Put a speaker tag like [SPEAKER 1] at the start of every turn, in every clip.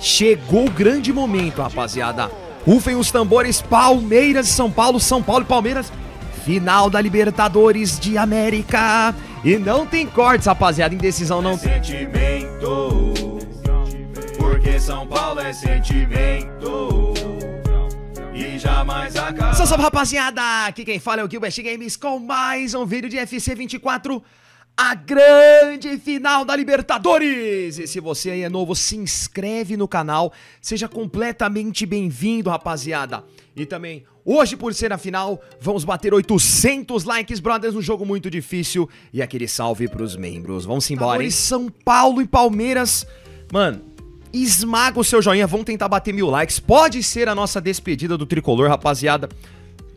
[SPEAKER 1] Chegou o grande momento, rapaziada. Rufem os tambores, Palmeiras e São Paulo, São Paulo e Palmeiras. Final da Libertadores de América. E não tem cortes, rapaziada. Indecisão não tem.
[SPEAKER 2] sentimento. Porque São Paulo é sentimento. E jamais acaba.
[SPEAKER 1] Salve, salve, rapaziada! Aqui quem fala é o Gilbert Games com mais um vídeo de FC 24, a grande final da Libertadores! E se você aí é novo, se inscreve no canal, seja completamente bem-vindo, rapaziada! E também, hoje por ser a final, vamos bater 800 likes, brothers, um jogo muito difícil. E aquele salve pros membros, vamos embora? São Paulo e Palmeiras, mano... Esmaga o seu joinha, vamos tentar bater mil likes. Pode ser a nossa despedida do tricolor, rapaziada.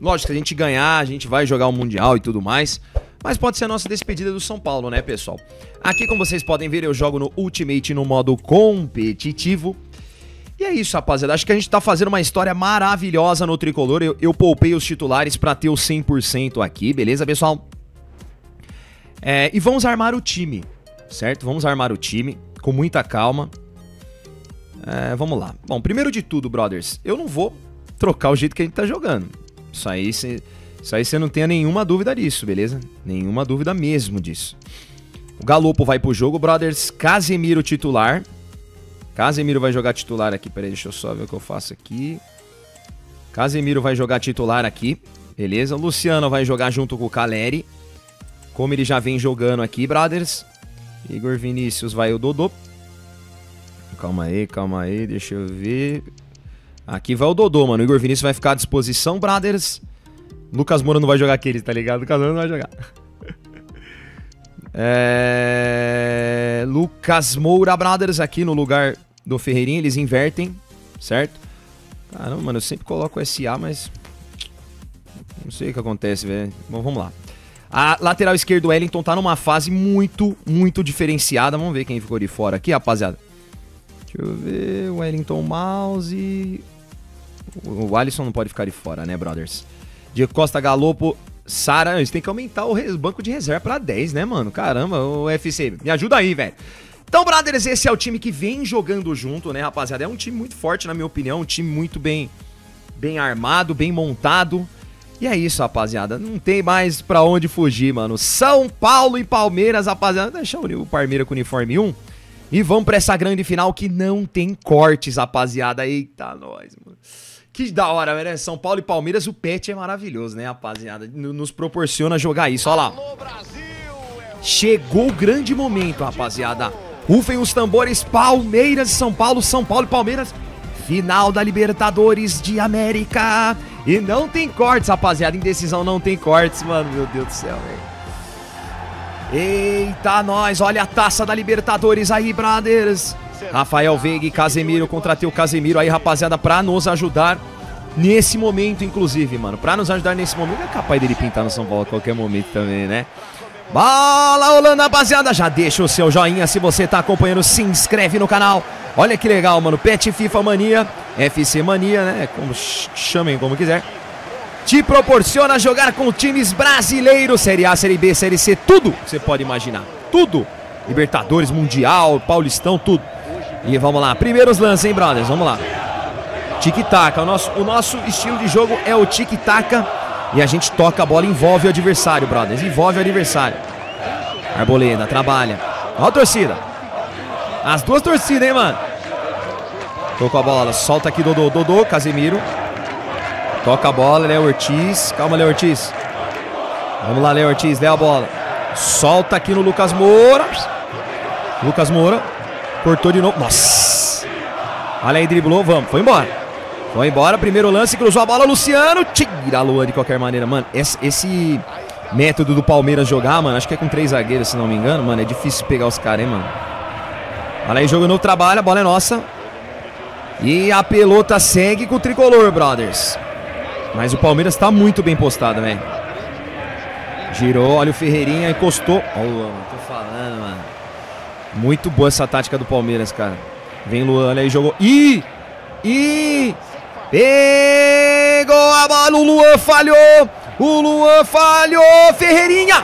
[SPEAKER 1] Lógico, se a gente ganhar, a gente vai jogar o Mundial e tudo mais. Mas pode ser a nossa despedida do São Paulo, né, pessoal? Aqui, como vocês podem ver, eu jogo no Ultimate no modo competitivo. E é isso, rapaziada. Acho que a gente tá fazendo uma história maravilhosa no tricolor. Eu, eu poupei os titulares pra ter o 100% aqui, beleza, pessoal? É, e vamos armar o time, certo? Vamos armar o time com muita calma. É, vamos lá. Bom, primeiro de tudo, brothers, eu não vou trocar o jeito que a gente tá jogando. Isso aí você isso aí não tenha nenhuma dúvida disso, beleza? Nenhuma dúvida mesmo disso. O Galopo vai pro jogo, brothers. Casemiro titular. Casemiro vai jogar titular aqui. Peraí, deixa eu só ver o que eu faço aqui. Casemiro vai jogar titular aqui. Beleza? Luciano vai jogar junto com o Caleri. Como ele já vem jogando aqui, brothers. Igor Vinícius vai o Dodô. Calma aí, calma aí, deixa eu ver. Aqui vai o Dodô, mano. O Igor Vinícius vai ficar à disposição, brothers. Lucas Moura não vai jogar aquele, tá ligado? Lucas Moura não vai jogar. É... Lucas Moura, brothers, aqui no lugar do Ferreirinha. Eles invertem, certo? Caramba, mano, eu sempre coloco SA, mas... Não sei o que acontece, velho. Bom, vamos lá. A lateral esquerdo, Wellington, tá numa fase muito, muito diferenciada. Vamos ver quem ficou de fora aqui, rapaziada. Deixa eu ver. Wellington Mouse. O Alisson não pode ficar de fora, né, brothers? Diego Costa Galopo. Sara, eles têm que aumentar o banco de reserva pra 10, né, mano? Caramba, o FC. Me ajuda aí, velho. Então, brothers, esse é o time que vem jogando junto, né, rapaziada? É um time muito forte, na minha opinião. Um time muito bem, bem armado, bem montado. E é isso, rapaziada. Não tem mais pra onde fugir, mano. São Paulo e Palmeiras, rapaziada. Deixa o Palmeiras com o uniforme 1. E vamos pra essa grande final que não tem cortes, rapaziada. Eita, nós, mano. Que da hora, né? São Paulo e Palmeiras, o pet é maravilhoso, né, rapaziada? Nos proporciona jogar isso, olha lá. Chegou o grande momento, rapaziada. Rufem os tambores, Palmeiras e São Paulo, São Paulo e Palmeiras. Final da Libertadores de América. E não tem cortes, rapaziada. Indecisão não tem cortes, mano. Meu Deus do céu, velho. Eita, nós, olha a taça da Libertadores aí, brothers. Rafael Veiga e Casemiro, contratei o Casemiro aí, rapaziada, pra nos ajudar nesse momento, inclusive, mano. Pra nos ajudar nesse momento, é capaz dele pintar no São Paulo a qualquer momento também, né? Bola Holanda, rapaziada, já deixa o seu joinha se você tá acompanhando, se inscreve no canal. Olha que legal, mano, Pet FIFA Mania, FC Mania, né, como chamem como quiser te proporciona jogar com times brasileiros, Série A, Série B, Série C, tudo você pode imaginar. Tudo. Libertadores, Mundial, Paulistão, tudo. E vamos lá, primeiros lances, hein, brothers? Vamos lá. Tic-tac, o nosso, o nosso estilo de jogo é o tic-tac. E a gente toca a bola, envolve o adversário, brothers. Envolve o adversário. Arboleda, trabalha. Olha a torcida. As duas torcidas, hein, mano? Tocou a bola, solta aqui Dodô, Dodô, Casemiro. Toca a bola, Léo Ortiz. Calma, Léo Ortiz. Vamos lá, Léo Ortiz, lê a bola. Solta aqui no Lucas Moura. Lucas Moura. Cortou de novo. Nossa. Olha aí, driblou. Vamos. Foi embora. Foi embora. Primeiro lance. Cruzou a bola. Luciano. Tira a lua de qualquer maneira. Mano, esse, esse, método do Palmeiras jogar, mano. Acho que é com três zagueiros, se não me engano. Mano, é difícil pegar os caras, hein, mano. Olha aí, jogo novo trabalho. A bola é nossa. E a pelota segue com o tricolor, brothers. Mas o Palmeiras tá muito bem postado, velho. Girou, olha o Ferreirinha, encostou. Olha tô falando, mano. Muito boa essa tática do Palmeiras, cara. Vem Luan, olha aí, jogou. Ih! Ih! Pegou a bola, o Luan falhou! O Luan falhou! Ferreirinha!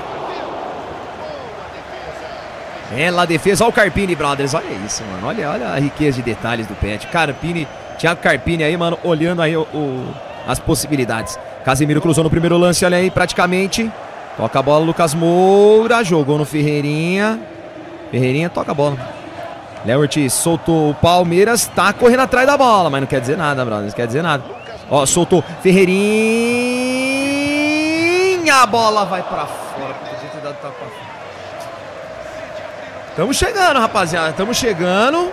[SPEAKER 1] Bela defesa. Olha o Carpini, brothers. Olha isso, mano. Olha, olha a riqueza de detalhes do pet. Carpini, Thiago Carpini aí, mano, olhando aí o, o, as possibilidades. Casemiro cruzou no primeiro lance, olha aí, praticamente. Toca a bola, Lucas Moura. Jogou no Ferreirinha. Ferreirinha toca a bola. Léo Ortiz soltou o Palmeiras. Tá correndo atrás da bola, mas não quer dizer nada, brothers. Não quer dizer nada. Ó, soltou Ferreirinha. A bola vai pra fora. Pra fora. Estamos chegando, rapaziada. Estamos chegando.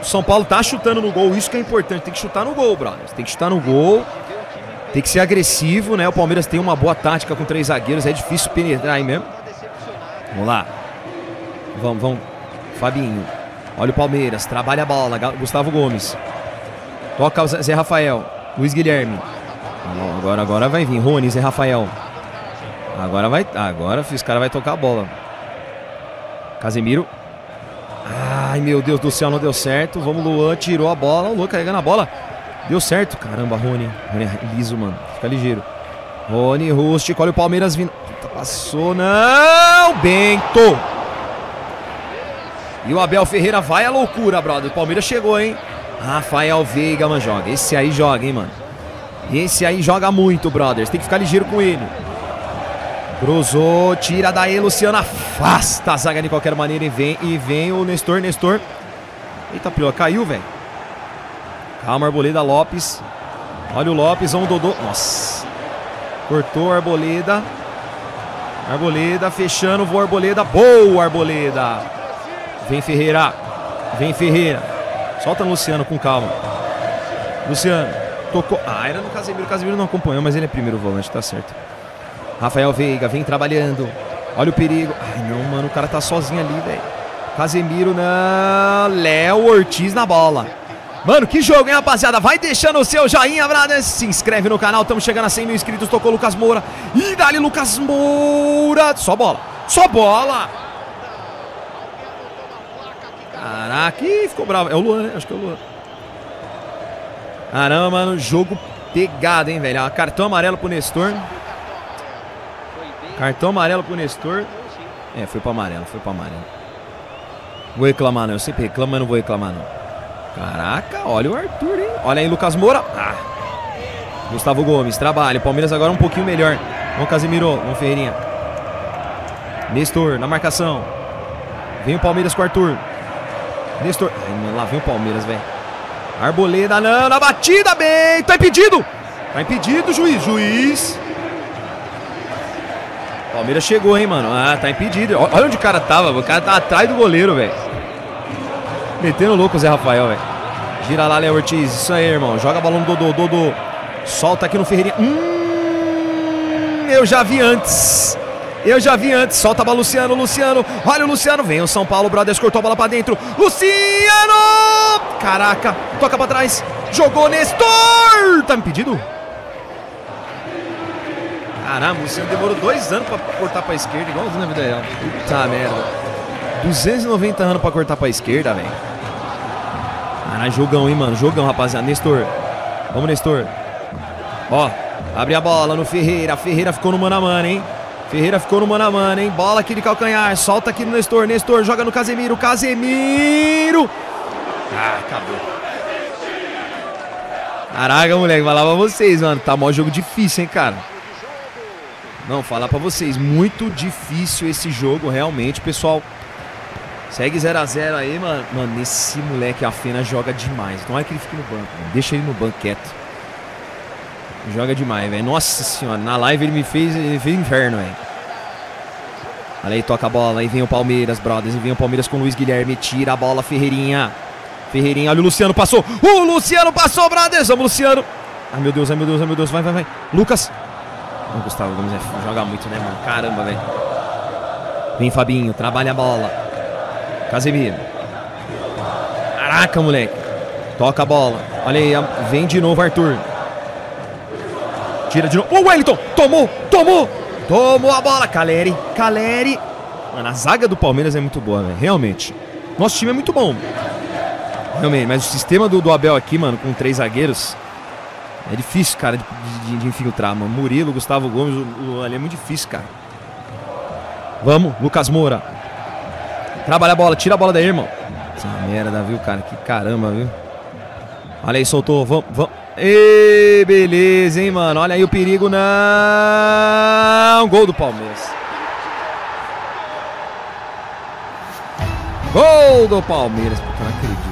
[SPEAKER 1] O São Paulo tá chutando no gol. Isso que é importante. Tem que chutar no gol, brothers. Tem que chutar no gol. Tem que ser agressivo, né? O Palmeiras tem uma boa tática com três zagueiros. É difícil penetrar aí mesmo. Vamos lá. Vamos, vamos. Fabinho. Olha o Palmeiras. Trabalha a bola. Gustavo Gomes. Toca o Zé Rafael. Luiz Guilherme. Agora, agora vai vir. Rony, Zé Rafael. Agora vai. Agora os caras vai tocar a bola. Casemiro. Ai, meu Deus do céu, não deu certo. Vamos, Luan. Tirou a bola. O Luan carregando a bola. Deu certo. Caramba, Rony. Rony é liso, mano. Fica ligeiro. Rony, Rústico. Olha o Palmeiras vindo. Passou. Não! Bento. E o Abel Ferreira vai à loucura, brother. O Palmeiras chegou, hein? Rafael Veiga, mano, joga. Esse aí joga, hein, mano. Esse aí joga muito, brothers. Tem que ficar ligeiro com ele. Cruzou, tira daí, Luciano afasta a zaga de qualquer maneira e vem, e vem o Nestor, Nestor. Eita, pior, caiu, velho. Calma, Arboleda Lopes. Olha o Lopes, vamos Dodô. Nossa. Cortou a Arboleda. Arboleda fechando, voa Arboleda. Boa, Arboleda. Vem Ferreira. Vem Ferreira. Solta no Luciano com calma. Luciano. Tocou. Ah, era no Casemiro. Casemiro não acompanhou, mas ele é primeiro volante, tá certo. Rafael Veiga vem trabalhando. Olha o perigo. Ai, não, mano. O cara tá sozinho ali, velho. Casemiro, não. Léo Ortiz na bola. Mano, que jogo, hein, rapaziada? Vai deixando o seu joinha, brothers. Se inscreve no canal. Estamos chegando a 100 mil inscritos. Tocou Lucas Moura. E dali, Lucas Moura. Só bola. Só bola. Caraca, Ih, ficou bravo. É o Luan, né? Acho que é o Luan. Caramba, mano. Jogo pegado, hein, velho. Cartão amarelo pro Nestor. Cartão amarelo pro Nestor. É, foi pro amarelo, foi pro amarelo. Vou reclamar não, eu sempre reclamo, mas não vou reclamar não. Caraca, olha o Arthur, hein? Olha aí, Lucas Moura. Ah. Gustavo Gomes, trabalha. Palmeiras agora um pouquinho melhor. Vamos Casimiro, vamos Ferreirinha. Nestor, na marcação. Vem o Palmeiras com o Arthur. Nestor. Ai, lá vem o Palmeiras, velho. Arboleda, não, na batida, bem. Tá impedido. Tá impedido, juiz. Juiz. Palmeiras chegou, hein, mano. Ah, tá impedido. Olha onde o cara tava. O cara tá atrás do goleiro, velho. Metendo louco o Zé Rafael, velho. Gira lá, Léo Ortiz. Isso aí, irmão. Joga bola no Dodô. Dodô. Solta aqui no Ferreirinha. Hum, eu já vi antes. Eu já vi antes. Solta a bola, Luciano. Luciano. Olha o Luciano. Vem o São Paulo. Brothers cortou a bola pra dentro. Luciano! Caraca. Toca pra trás. Jogou Nestor. Tá impedido? Caramba, o Luciano demorou dois anos pra cortar pra esquerda, igualzinho na vida real. Puta merda. 290 anos pra cortar pra esquerda, velho. Caralho, jogão, hein, mano. Jogão, rapaziada. Nestor. Vamos, Nestor. Ó, abre a bola no Ferreira. Ferreira ficou no mano a mano, hein? Ferreira ficou no mano a mano, hein? Bola aqui de calcanhar. Solta aqui no Nestor. Nestor joga no Casemiro. Casemiro. Ah, acabou. Caraca, moleque. Falar pra vocês, mano. Tá mó jogo difícil, hein, cara. Não, falar pra vocês. Muito difícil esse jogo, realmente, pessoal. Segue 0x0 aí, mano. Mano, esse moleque, a Fena, joga demais. Não é que ele fique no banco, mano. Deixa ele no banco quieto. Joga demais, velho. Nossa senhora, na live ele me fez, ele fez inferno, velho. Olha aí, toca a bola. Aí vem o Palmeiras, brothers. E vem o Palmeiras com o Luiz Guilherme. Tira a bola, Ferreirinha. Ferreirinha, olha o Luciano, passou. O Luciano passou, brothers. Vamos, Luciano. Ai, meu Deus, ai, meu Deus, ai, meu Deus. Vai, vai, vai. Lucas. O Gustavo Gomes é, joga muito, né, mano? Caramba, velho. Vem Fabinho, trabalha a bola. Casemiro. Caraca, moleque. Toca a bola. Olha aí, vem de novo Arthur. Tira de novo. O Wellington! Tomou! Tomou! Tomou a bola! Caleri! Caleri! Mano, a zaga do Palmeiras é muito boa, velho. Realmente. Nosso time é muito bom. Realmente, mas o sistema do, do Abel aqui, mano, com três zagueiros. É difícil, cara, de, de, de infiltrar, mano. Murilo, Gustavo Gomes, o, o, ali é muito difícil, cara. Vamos, Lucas Moura. Trabalha a bola, tira a bola daí, irmão. Essa merda, viu, cara? Que caramba, viu? Olha aí, soltou. Vamos, vamos. Ê, beleza, hein, mano? Olha aí o perigo, não. Gol do Palmeiras. Gol do Palmeiras. Puta, não acredito.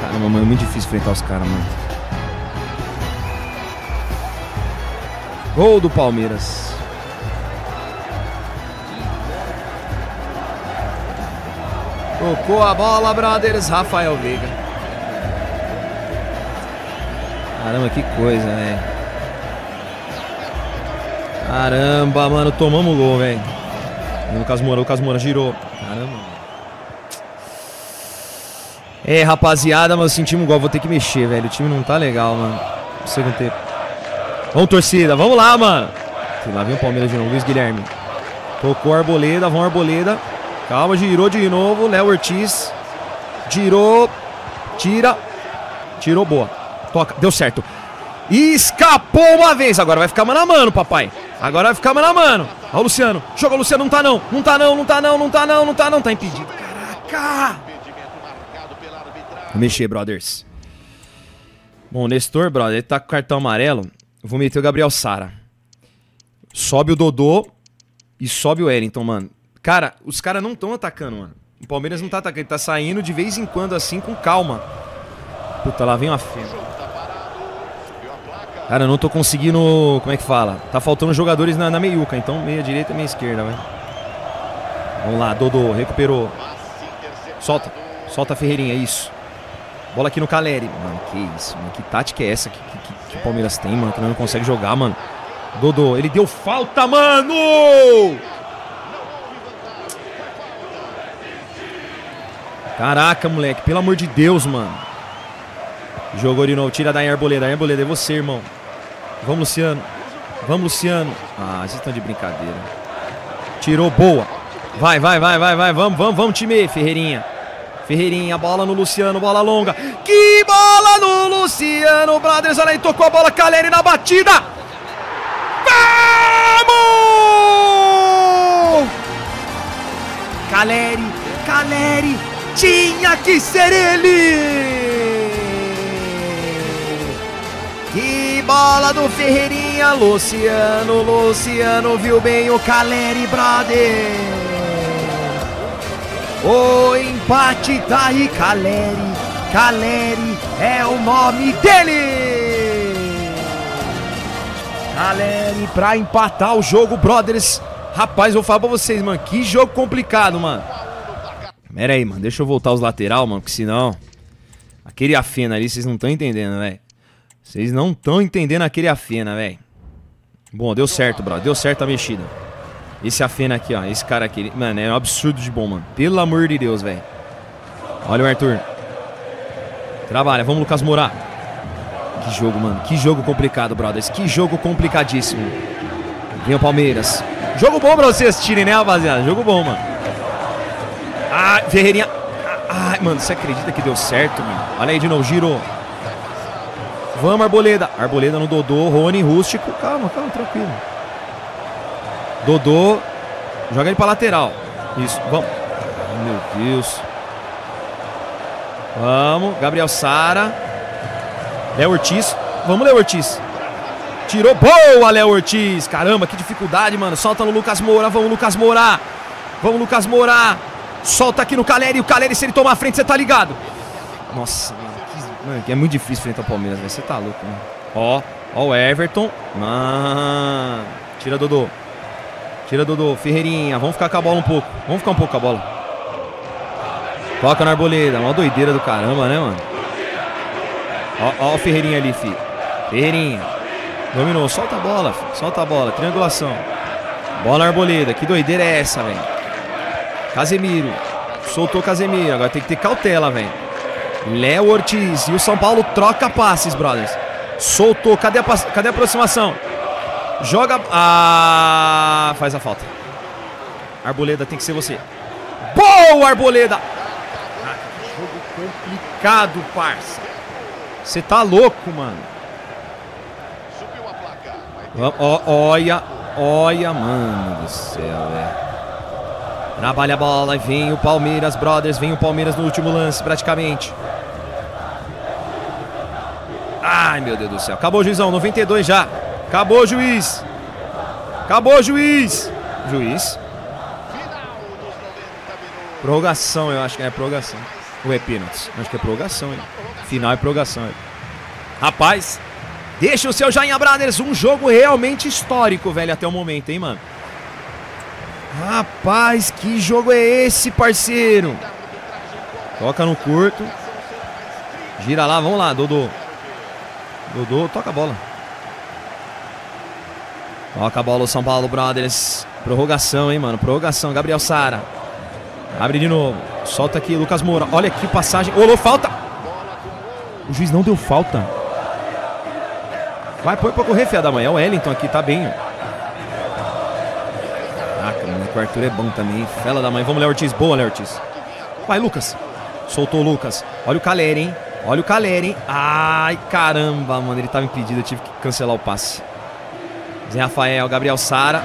[SPEAKER 1] Caramba, mano, é muito difícil enfrentar os caras, mano. Gol do Palmeiras. Tocou a bola, brothers. Rafael Veiga. Caramba, que coisa, velho. Caramba, mano, tomamos gol, velho. Lucas Moura, Lucas Moura girou. Caramba. É, rapaziada, mas sentimos gol. Vou ter que mexer, velho. O time não tá legal, mano. Segundo tempo. Vamos, torcida. Vamos lá, mano. Lá vem o Palmeiras de novo. Luiz Guilherme. Tocou a Arboleda. Vamos, Arboleda. Calma, girou de novo. Léo Ortiz. Girou. Tira. Tirou, boa. Toca. Deu certo. Escapou uma vez. Agora vai ficar mano a mano, papai. Agora vai ficar mano a mano. Olha o Luciano. Joga o Luciano. Não tá não. Não tá não. Não tá não. Não tá não. Não tá não. Tá impedido. Caraca. Vou mexer, brothers. Bom, o Nestor, brother, ele tá com cartão amarelo. Eu vou meter o Gabriel Sara. Sobe o Dodô e sobe o Wellington, mano. Cara, os caras não estão atacando, mano. O Palmeiras não tá atacando, ele tá saindo de vez em quando assim com calma. Puta, lá vem uma fenda. Cara, eu não tô conseguindo. Como é que fala? Tá faltando jogadores na, na meiuca, então meia direita e meia esquerda, vai. Vamos lá, Dodô, recuperou. Solta, solta a Ferreirinha, isso. Bola aqui no Caleri. Mano, que isso, mano. Que tática é essa que, que, que o Palmeiras tem, mano? Que não consegue jogar, mano. Dodô, ele deu falta, mano! Caraca, moleque, pelo amor de Deus, mano. Jogou de novo, tira da Arboleda. Arboleda, é você, irmão. Vamos, Luciano. Vamos, Luciano. Ah, vocês estão de brincadeira. Tirou, boa. Vai, vai, vai, vai, vai. Vamos, vamos, vamos, time. Ferreirinha. Ferreirinha, bola no Luciano, bola longa. Que bola no Luciano, brothers. Olha aí, tocou a bola, Caleri na batida. Vamos! Caleri, Caleri, tinha que ser ele! Bola do Ferreirinha, Luciano, Luciano viu bem o Caleri, brother. O empate tá aí, Caleri, Caleri é o nome dele! Caleri pra empatar o jogo, brothers. Rapaz, vou falar pra vocês, mano, que jogo complicado, mano. Pera aí, mano, deixa eu voltar os lateral, mano, porque senão... Aquele afena ali, vocês não estão entendendo, velho. Vocês não estão entendendo aquele afena, velho. Bom, deu certo, bro. Deu certo a mexida. Esse afena aqui, ó. Esse cara aqui. Mano, é um absurdo de bom, mano. Pelo amor de Deus, velho. Olha o Arthur. Trabalha. Vamos, Lucas Moura. Que jogo, mano. Que jogo complicado, brothers. Que jogo complicadíssimo. Vem o Palmeiras. Jogo bom pra vocês assistirem, né, rapaziada? Jogo bom, mano. Ah, Ferreirinha. Ah, mano, você acredita que deu certo, mano? Olha aí de novo, girou. Vamos, Arboleda. Arboleda no Dodô, Rony, Rústico. Calma, calma, tranquilo. Dodô. Joga ele pra lateral. Isso, vamos. Ai, meu Deus. Vamos, Gabriel Sara. Léo Ortiz. Vamos, Léo Ortiz. Tirou. Boa, Léo Ortiz. Caramba, que dificuldade, mano. Solta no Lucas Moura. Vamos, Lucas Moura. Vamos, Lucas Moura. Solta aqui no Caleri. O Caleri, se ele tomar a frente, você tá ligado. Nossa. Mano, é muito difícil frente ao Palmeiras. Você tá louco, mano. Ó, ó o Everton. Mano. Tira Dodô. Tira Dodô. Ferreirinha. Vamos ficar com a bola um pouco. Vamos ficar um pouco com a bola. Toca na arboleda. Uma doideira do caramba, né, mano? Ó, ó o Ferreirinha ali, filho. Ferreirinha. Dominou. Solta a bola, filho. Solta a bola. Triangulação. Bola na arboleda. Que doideira é essa, velho? Casemiro. Soltou Casemiro. Agora tem que ter cautela, velho. Léo Ortiz. E o São Paulo troca passes, brothers. Soltou. Cadê a, cadê a aproximação? Joga. Ah, faz a falta. Arboleda tem que ser você. Boa, Arboleda! Ah, jogo complicado, parça. Você tá louco, mano. Ó, olha, olha, mano do céu, velho. Trabalha a bola e vem o Palmeiras, brothers. Vem o Palmeiras no último lance, praticamente. Ai, meu Deus do céu. Acabou o juizão, 92 já. Acabou, juiz. Acabou, juiz. Juiz. Prorrogação, eu acho que é prorrogação. Ou é pênalti? Acho que é prorrogação, hein? Final é prorrogação. Hein? Rapaz, deixa o seu Jainha Brothers. Um jogo realmente histórico, velho, até o momento, hein, mano? Rapaz, que jogo é esse, parceiro? Toca no curto. Gira lá, vamos lá, Dodô. Dodô, toca a bola. Toca a bola o São Paulo Brothers. Prorrogação, hein, mano? Prorrogação. Gabriel Sara. Abre de novo. Solta aqui, Lucas Moura. Olha que passagem. Olô, falta. O juiz não deu falta. Vai, põe pra correr, fia da manhã. É o Wellington aqui, tá bem. Caraca, mano, o Arthur é bom também. Fela da mãe. Vamos, Léo Ortiz. Boa, Léo Ortiz. Vai, Lucas. Soltou o Lucas. Olha o Caleri, hein? Olha o Caleri, hein? Ai, caramba, mano. Ele tava impedido. Eu tive que cancelar o passe. Zé Rafael, Gabriel Sara.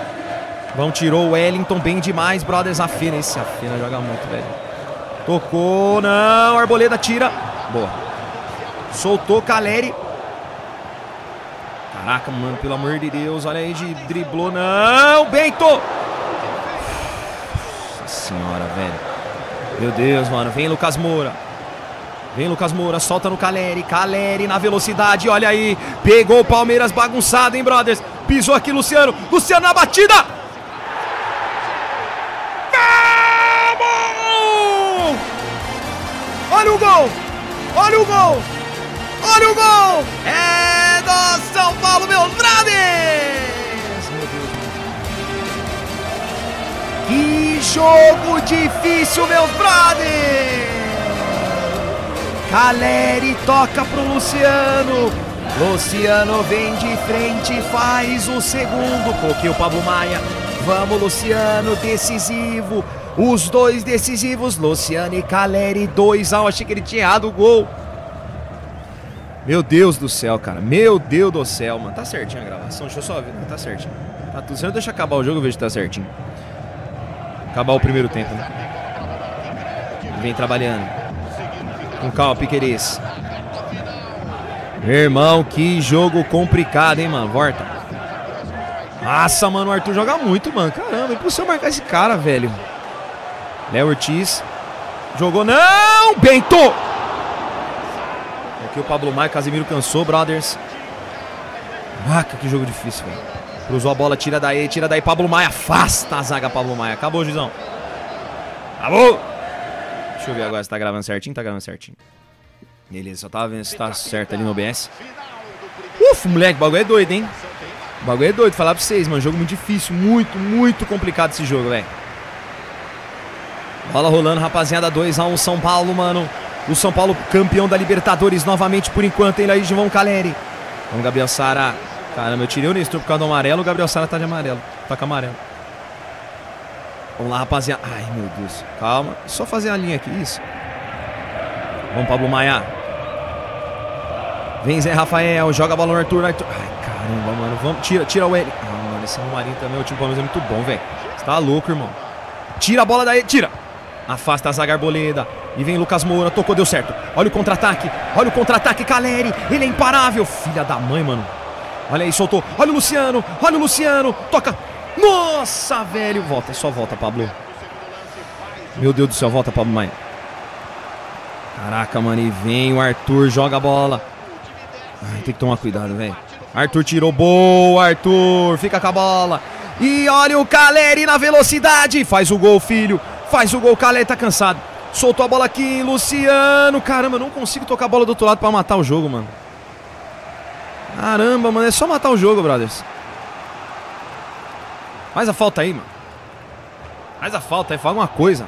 [SPEAKER 1] Vão, tirou o Wellington bem demais, brothers. Afina. Esse Afina joga muito, velho. Tocou, não. Arboleda tira. Boa. Soltou Caleri. Caraca, mano, pelo amor de Deus. Olha aí, de driblou. Não, Bento. Senhora, velho. Meu Deus, mano. Vem Lucas Moura. Vem Lucas Moura, solta no Caleri. Caleri na velocidade, olha aí. Pegou o Palmeiras bagunçado, hein, brothers? Pisou aqui Luciano. Luciano na batida. Vamos! Olha o gol! Olha o gol! Olha o gol! É do São Paulo, meus brothers! Jogo difícil, meus brothers! Caleri toca pro Luciano. Luciano vem de frente, faz o segundo. Coloquei o Pablo Maia. Vamos, Luciano, decisivo. Os dois decisivos, Luciano e Caleri, 2 a 1. Achei que ele tinha errado o gol. Meu Deus do céu, cara. Meu Deus do céu, mano. Tá certinho a gravação. Deixa eu só ver. Tá certinho. Tá tudo certo. Deixa acabar o jogo, eu vejo que tá certinho. Acabar o primeiro tempo, né? Vem trabalhando. Com calma, Piqueires. Irmão, que jogo complicado, hein, mano. Volta. Nossa, mano, o Arthur joga muito, mano. Caramba, é impossível marcar esse cara, velho. Léo Ortiz. Jogou, não! Bento! Aqui o Pablo Maia, Casemiro cansou, brothers. Caraca, que jogo difícil, velho. Cruzou a bola, tira daí, tira daí. Pablo Maia, afasta a zaga, Pablo Maia. Acabou, Juizão. Acabou! Deixa eu ver agora se tá gravando certinho. Tá gravando certinho. Beleza, só tava vendo se tá certo ali no OBS. Ufa, moleque, o bagulho é doido, hein? O bagulho é doido, falar pra vocês, mano. Jogo muito difícil, muito, muito complicado esse jogo, velho. Bola rolando, rapaziada. 2x1 São Paulo, mano. O São Paulo campeão da Libertadores novamente por enquanto, hein, aí, João Caleri. Vamos, Gabriel Sara. Caramba, eu tirei o Nestor por causa do amarelo. O Gabriel Sara tá de amarelo. Tá com amarelo. Vamos lá, rapaziada. Ai, meu Deus. Calma. Só fazer a linha aqui, isso. Vamos, Pablo Maia. Vem Zé Rafael. Joga a bola no Arthur. Arthur. Ai, caramba, mano. Vamos. Tira, tira o L. Ah, mano, esse Romarinho também. O time do Palmeiras é muito bom, velho. Você tá louco, irmão. Tira a bola daí. Tira. Afasta a zaga Arboleda. E vem Lucas Moura. Tocou, deu certo. Olha o contra-ataque. Olha o contra-ataque, Caleri. Ele é imparável. Filha da mãe, mano. Olha aí, soltou. Olha o Luciano. Olha o Luciano. Toca. Nossa, velho. Volta, só volta, Pablo. Meu Deus do céu, volta, Pablo Maia. Caraca, mano, e vem o Arthur, joga a bola. Ai, tem que tomar cuidado, velho. Arthur tirou, boa, Arthur. Fica com a bola. E olha o Caleri na velocidade. Faz o gol, filho. Faz o gol, Caleri tá cansado. Soltou a bola aqui, Luciano. Caramba, eu não consigo tocar a bola do outro lado pra matar o jogo, mano. Caramba, mano, é só matar o jogo, brothers. Faz a falta aí, mano. Faz a falta aí, faz alguma coisa.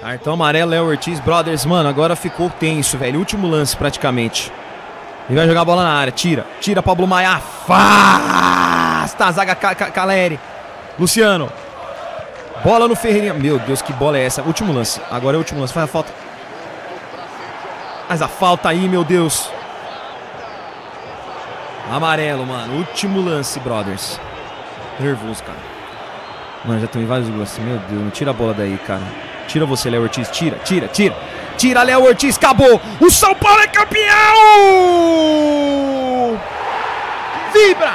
[SPEAKER 1] Cartão amarelo, Léo Ortiz, brothers. Mano, agora ficou tenso, velho. Último lance, praticamente. Ele vai jogar a bola na área. Tira, tira Pablo Maia. Afasta a zaga Caleri. Luciano. Bola no Ferreirinha. Meu Deus, que bola é essa? Último lance. Agora é o último lance. Faz a falta. Faz a falta aí, meu Deus. Amarelo, mano. Último lance, brothers. Nervoso, cara. Mano, já tomei vários gols assim. Meu Deus, não tira a bola daí, cara. Tira você, Léo Ortiz. Tira, tira, tira. Tira, Léo Ortiz. Acabou. O São Paulo é campeão! Vibra!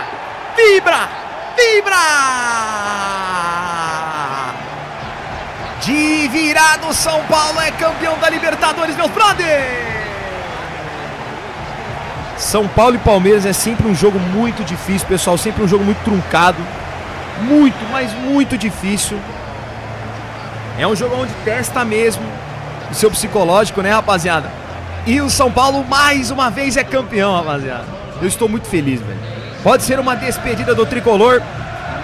[SPEAKER 1] Vibra! Vibra! De virado, São Paulo é campeão da Libertadores, meus brothers! São Paulo e Palmeiras é sempre um jogo muito difícil, pessoal. Sempre um jogo muito truncado. Muito, mas muito difícil. É um jogo onde testa mesmo o seu psicológico, né, rapaziada? E o São Paulo mais uma vez é campeão, rapaziada. Eu estou muito feliz, velho. Pode ser uma despedida do tricolor,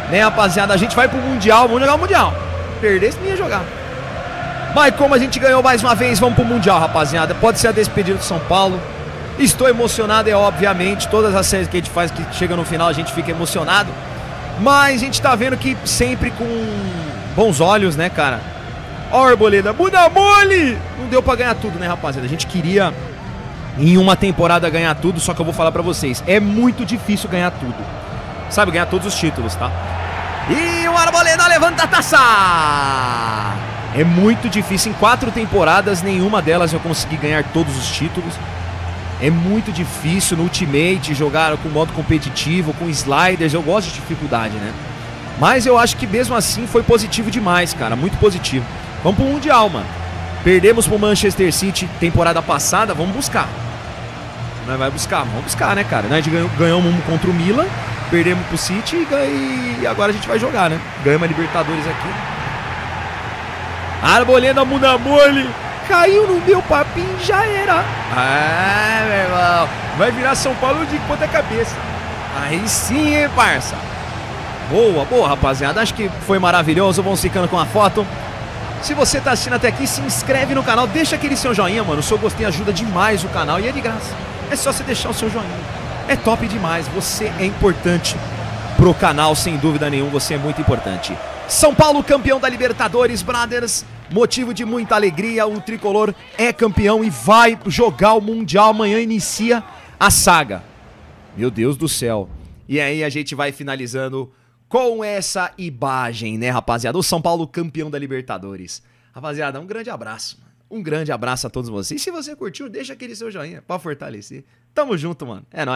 [SPEAKER 1] né, rapaziada? A gente vai pro Mundial, vamos jogar o Mundial. Perder, não ia jogar. Mas como a gente ganhou mais uma vez, vamos pro Mundial, rapaziada. Pode ser a despedida do São Paulo. Estou emocionado, é obviamente. Todas as séries que a gente faz que chega no final, a gente fica emocionado. Mas a gente tá vendo que sempre com bons olhos, né, cara? Ó, Arboleda, muda mole! Não deu pra ganhar tudo, né, rapaziada? A gente queria em uma temporada ganhar tudo, só que eu vou falar pra vocês, é muito difícil ganhar tudo. Sabe, ganhar todos os títulos, tá? E o Arboleda levanta a taça! É muito difícil, em quatro temporadas, nenhuma delas eu consegui ganhar todos os títulos. É muito difícil no Ultimate jogar com modo competitivo, com sliders. Eu gosto de dificuldade, né? Mas eu acho que mesmo assim foi positivo demais, cara. Muito positivo. Vamos pro Mundial, mano. Perdemos pro Manchester City temporada passada, vamos buscar. Nós vai buscar, vamos buscar, né, cara? Nós ganhamos, um contra o Milan, perdemos pro City e, agora a gente vai jogar, né? Ganhamos a Libertadores aqui. Arboleda Munamole caiu no meu papinho já era. Ah, meu irmão. Vai virar São Paulo de ponta cabeça. Aí sim, hein, parça. Boa, boa, rapaziada. Acho que foi maravilhoso. Vamos ficando com a foto. Se você tá assistindo até aqui, se inscreve no canal, deixa aquele seu joinha, mano. O seu gostei ajuda demais o canal e é de graça. É só você deixar o seu joinha. É top demais. Você é importante pro canal, sem dúvida nenhuma. Você é muito importante. São Paulo, campeão da Libertadores, brothers. Motivo de muita alegria. O tricolor é campeão e vai jogar o Mundial. Amanhã inicia a saga. Meu Deus do céu. E aí a gente vai finalizando com essa imagem, né, rapaziada? O São Paulo campeão da Libertadores. Rapaziada, um grande abraço. Um grande abraço a todos vocês. Se você curtiu, deixa aquele seu joinha pra fortalecer. Tamo junto, mano. É nóis.